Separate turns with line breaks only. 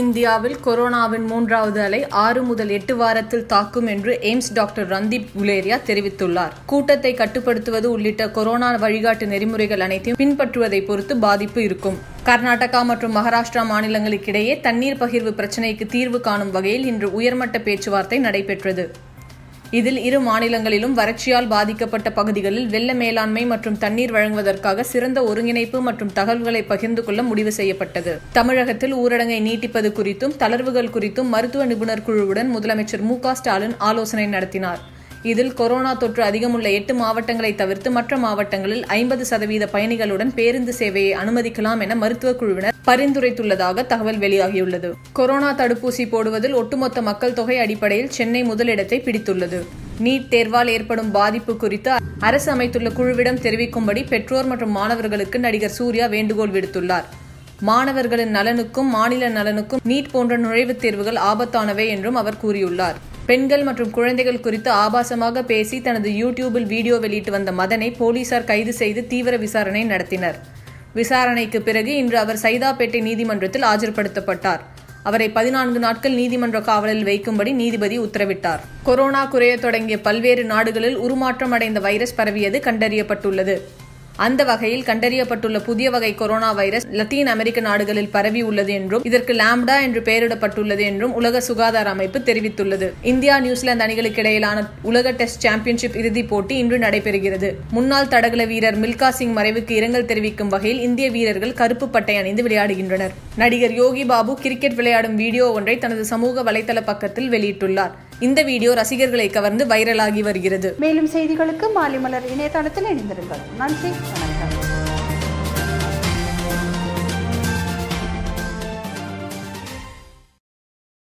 இந்தியாவில் கொரோனாவின் மூன்றாவது அலை ஆறு முதல் எட்டு வாரத்தில் தாக்கும் என்று எய்ம்ஸ் டாக்டர் ரந்தீப் குலேரியா தெரிவித்துள்ளார். கூட்டத்தை கட்டுப்படுத்துவது உள்ளிட்ட கொரோனா வழிகாட்டு நெறிமுறைகள் அனைத்தையும் பின்பற்றுவதை பொறுத்து பாதிப்பு இருக்கும். கர்நாடகா மற்றும் மகாராஷ்டிரா மாநிலங்களுக்கிடையே தண்ணீர் பகிர்வு பிரச்சினைக்கு தீர்வு காணும் வகையில் இன்று உயர்மட்ட பேச்சுவார்த்தை நடைபெற்றது. இதில் இரு மாநிலங்களிலும் வறட்சியால் பாதிக்கப்பட்ட பகுதிகளில் வெள்ள மேலாண்மை மற்றும் தண்ணீர் வழங்குவதற்காக சிறந்த ஒருங்கிணைப்பு மற்றும் தகவல்களை பகிர்ந்து கொள்ள முடிவு செய்யப்பட்டது. தமிழகத்தில் ஊரடங்கை நீட்டிப்பது குறித்தும் தளர்வுகள் குறித்தும் மருத்துவ நிபுணர் குழுவுடன் முதலமைச்சர் மு ஸ்டாலின் ஆலோசனை நடத்தினார். இதில் கொரோனா தொற்று அதிகமுள்ள எட்டு மாவட்டங்களை தவிர்த்து மற்ற மாவட்டங்களில் ஐம்பது சதவீத பயணிகளுடன் பேருந்து சேவையை அனுமதிக்கலாம் என மருத்துவ குழுவினர் பரிந்துரைத்துள்ளதாக தகவல் வெளியாகியுள்ளது. கொரோனா தடுப்பூசி போடுவதில் ஒட்டுமொத்த மக்கள் தொகை அடிப்படையில் சென்னை முதலிடத்தை பிடித்துள்ளது. நீட் தேர்வால் ஏற்படும் பாதிப்பு குறித்து அரசு அமைத்துள்ள குழுவிடம் தெரிவிக்கும்படி பெற்றோர் மற்றும் மாணவர்களுக்கு நடிகர் சூர்யா வேண்டுகோள் விடுத்துள்ளார். மாணவர்களின் நலனுக்கும் மாநில நலனுக்கும் நீட் போன்ற நுழைவுத் தேர்வுகள் ஆபத்தானவை என்றும் அவர் கூறியுள்ளார். பெண்கள் மற்றும் குழந்தைகள் குறித்து ஆபாசமாக பேசி தனது யூடியூபில் வீடியோ வெளியிட்டு வந்த மதனை போலீசார் கைது செய்து தீவிர விசாரணை நடத்தினர். விசாரணைக்கு பிறகு இன்று அவர் சைதாப்பேட்டை நீதிமன்றத்தில் ஆஜர்படுத்தப்பட்டார். அவரை பதினான்கு நாட்கள் நீதிமன்ற காவலில் வைக்கும்படி நீதிபதி உத்தரவிட்டார். கொரோனா குறைய தொடங்கிய பல்வேறு நாடுகளில் உருமாற்றம் அடைந்த வைரஸ் பரவியது கண்டறியப்பட்டுள்ளது. அந்த வகையில் கண்டறியப்பட்டுள்ள புதிய வகை கொரோனா வைரஸ் லத்தீன் அமெரிக்க நாடுகளில் பரவி உள்ளது என்றும் இதற்கு லாம்டா என்று பெயரிடப்பட்டுள்ளது என்றும் உலக சுகாதார அமைப்பு தெரிவித்துள்ளது. இந்தியா நியூசிலாந்து அணிகளுக்கு இடையிலான உலக டெஸ்ட் சாம்பியன்ஷிப் இறுதிப் போட்டி இன்று நடைபெறுகிறது. முன்னாள் தடகள வீரர் மில்கா சிங் மறைவுக்கு இரங்கல் தெரிவிக்கும் வகையில் இந்திய வீரர்கள் கருப்பு பட்டை அணிந்து விளையாடுகின்றனர். நடிகர் யோகி பாபு கிரிக்கெட் விளையாடும் வீடியோ ஒன்றை தனது சமூக வலைதள பக்கத்தில் வெளியிட்டுள்ளார். இந்த வீடியோ ரசிகர்களை கவர்ந்து வைரலாகி வருகிறது.
மேலும் செய்திகளுக்கு மாலை மலர் இணையதளத்தில் இணைந்திருங்கள். நன்றி and I have